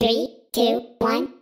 Three, two, one,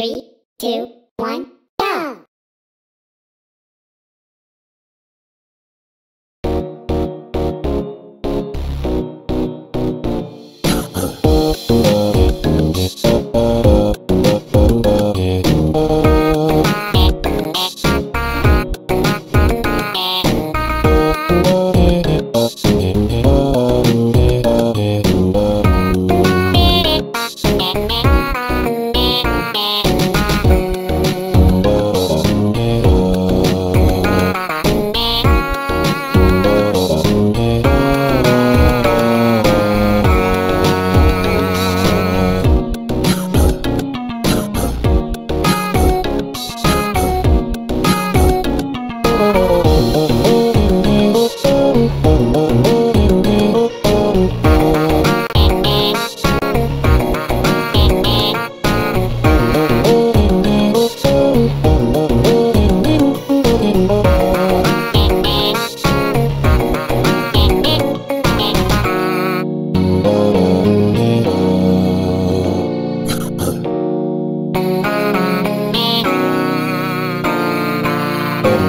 Three, two,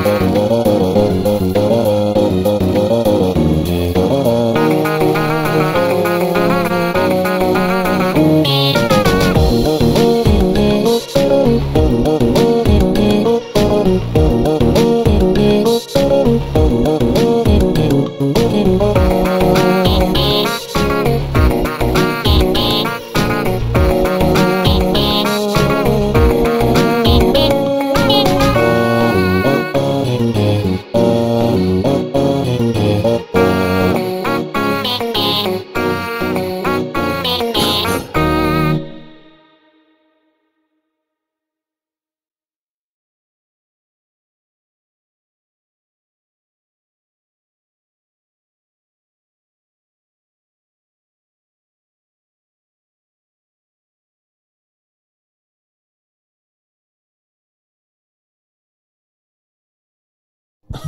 Oh.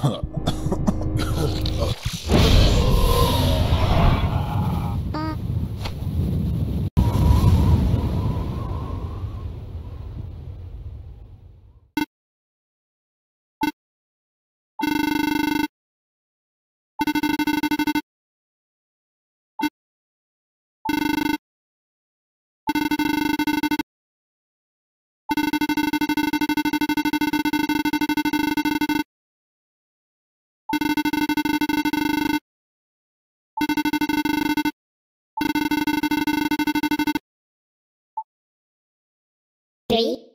あ。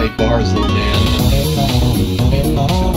Tight bars Dan. Three,